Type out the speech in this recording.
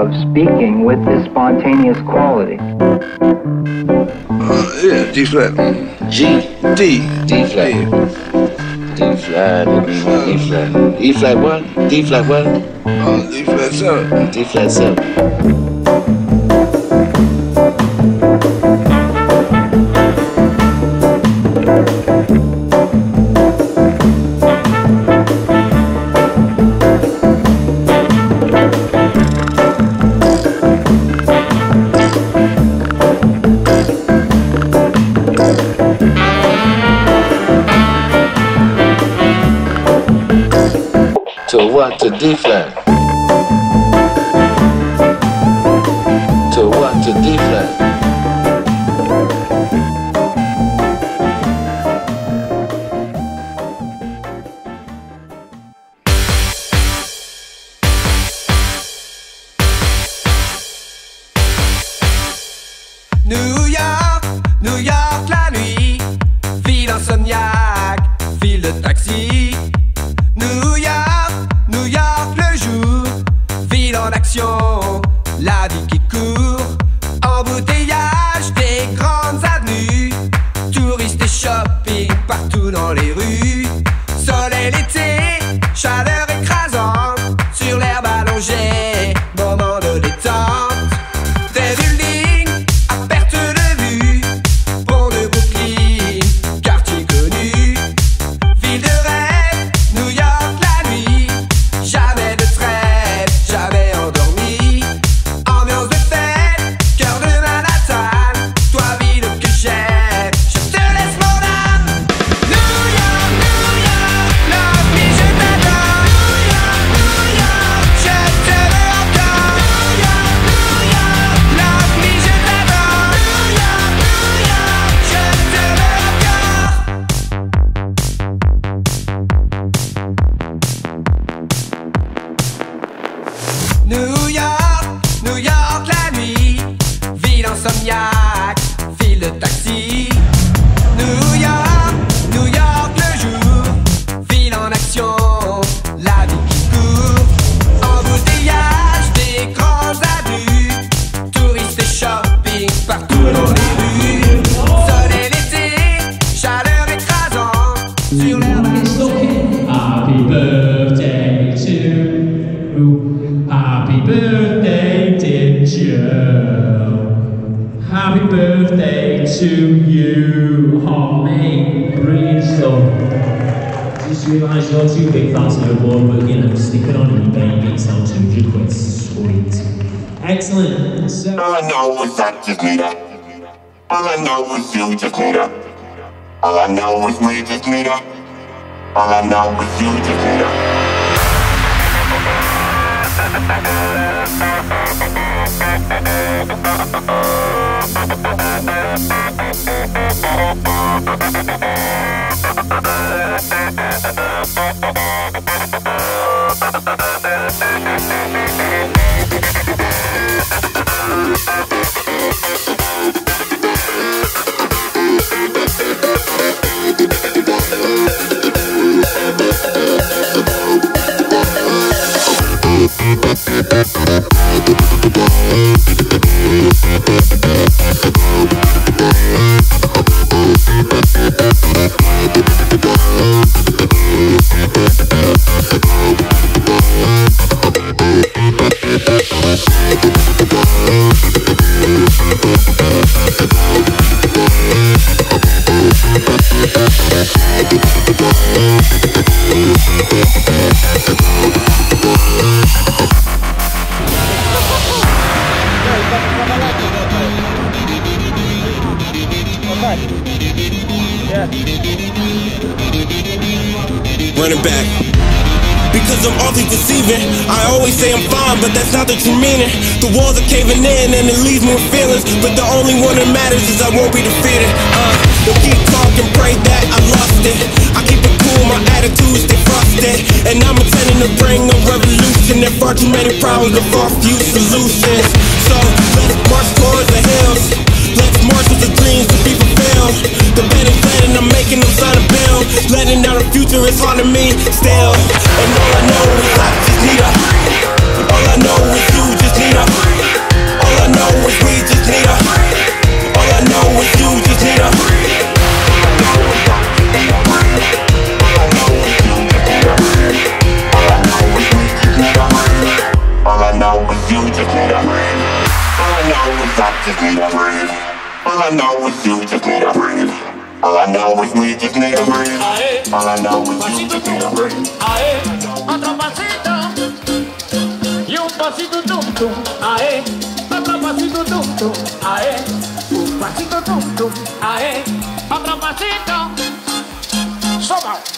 of speaking with this spontaneous quality. Uh, yeah, D flat. G. D. D flat. D flat. D flat. D flat what? D flat what? Uh, D flat seven. D flat seven. To what? To D flat. To what? To D flat. New dans les rues. Soleil l'été, chaleur birthday to you. Oh mate, brilliant stuff. Just realised you're too big fans of board but you know, stick it on eBay, it sounds 200 quid, sweet. Excellent, so All I know is I just need her. All I know is you just need her. All I know is we just need her. All I know is you just need her. Running back. Because I'm awfully deceiving. I always say I'm fine, but that's not the true meaning. The walls are caving in and it leaves me with feelings. But the only one that matters is I won't be defeated. Uh, they'll keep talking, pray that I lost it. I keep it cool, my attitude stay frosted. And I'm intending to bring a revolution. There far too many problems, but far few solutions. So let's march towards the hills. Let's march with the dreams to be fulfilled. The bed is planning, I'm making them sign down. Letting out the future is hard to me still. And all I know is I just need a. All I know is you just need a. All I know is we just need a. All I know is you just need a. All I know is you just need a breathe. All I know is I just need a breathe. All I know is you just need I know is we just need a breathe. All I know is you need a breathe. Ae, otro pasito y un pasito tum tum. Ae, otro pasito tum tum. Ae, un pasito tum tum. Ae, otro pasito. Soma.